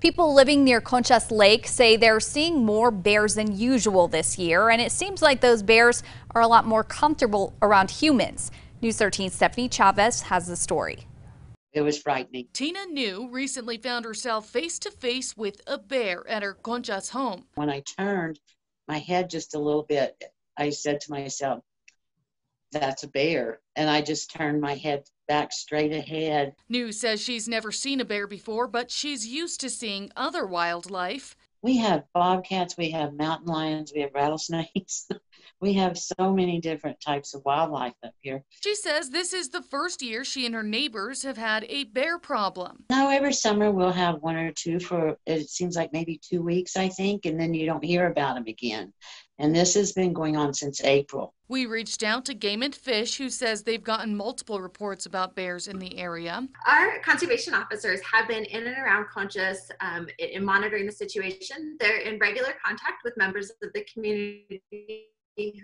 People living near Conchas Lake say they're seeing more bears than usual this year, and it seems like those bears are a lot more comfortable around humans. News 13's Stephanie Chavez has the story. It was frightening. Tina New recently found herself face to face with a bear at her Conchas home. When I turned my head just a little bit, I said to myself, that's a bear. And I just turned my head back straight ahead. New says she's never seen a bear before, but she's used to seeing other wildlife. We have bobcats, we have mountain lions, we have rattlesnakes. we have so many different types of wildlife up here. She says this is the first year she and her neighbors have had a bear problem. Now, every summer we'll have one or two for it seems like maybe two weeks, I think, and then you don't hear about them again. And this has been going on since April. We reached out to Game and Fish, who says they've gotten multiple reports about bears in the area. Our conservation officers have been in and around Conchas um, in monitoring the situation. They're in regular contact with members of the community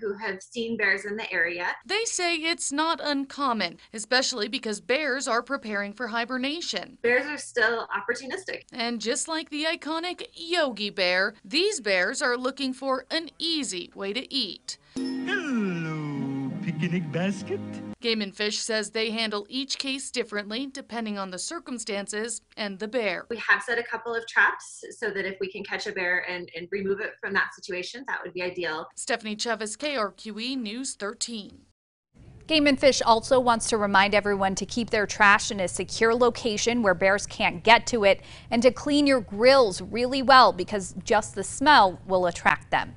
who have seen bears in the area. They say it's not uncommon, especially because bears are preparing for hibernation. Bears are still opportunistic. And just like the iconic Yogi Bear, these bears are looking for an easy way to eat. Hello, picnic basket. Game and Fish says they handle each case differently depending on the circumstances and the bear. We have set a couple of traps so that if we can catch a bear and, and remove it from that situation, that would be ideal. Stephanie Chavez, KRQE News 13. Game and Fish also wants to remind everyone to keep their trash in a secure location where bears can't get to it and to clean your grills really well because just the smell will attract them.